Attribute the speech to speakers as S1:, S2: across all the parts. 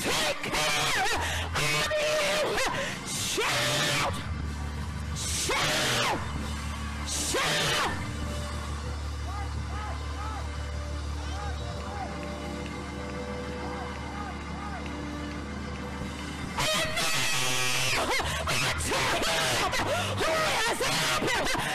S1: take care of you. Shout! Shout! Shout! And I tell him who is able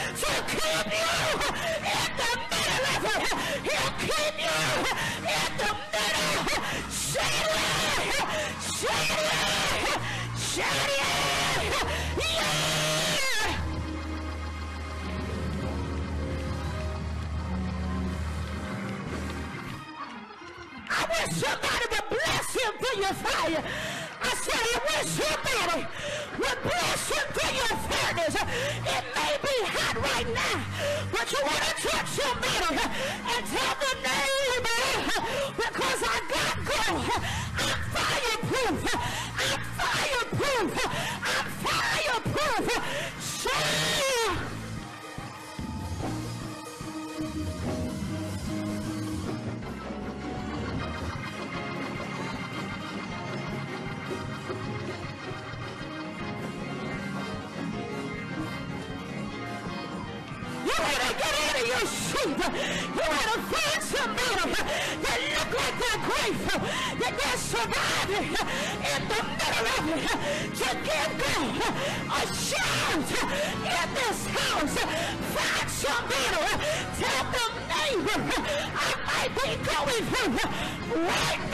S1: wish somebody would bless him for your fire. I said, I wish somebody would bless him for your furnace. It may be hot right now, but you want to touch somebody and tell the neighbor, because I got gold. You to get out of your seat. You to find somebody that look like they're grateful that they're surviving in the middle of it to give God a shout in this house. Find somebody. Tell the neighbor I might be going through right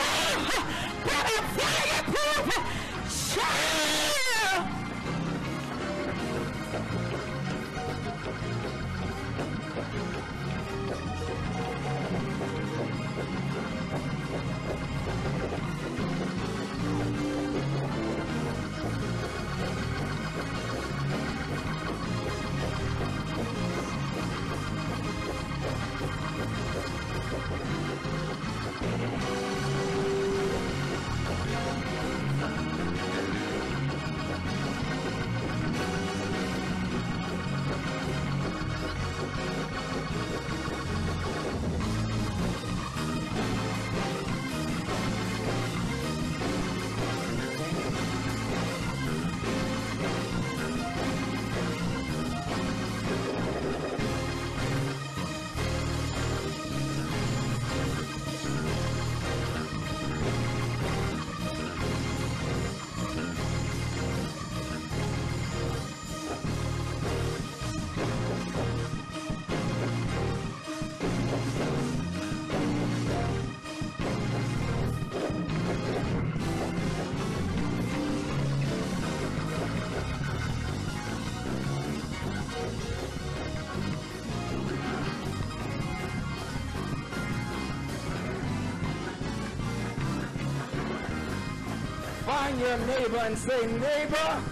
S2: Find your neighbor and say, neighbor,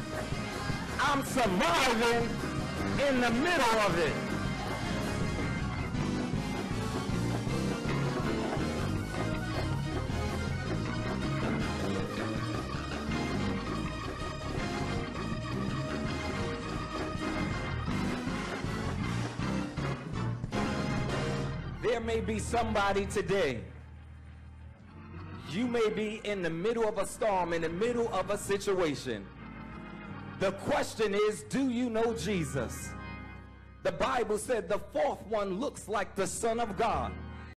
S2: I'm surviving in the middle of it. There may be somebody today you may be in the middle of a storm, in the middle of a situation. The question is, do you know Jesus? The Bible said the fourth one looks like the Son of God.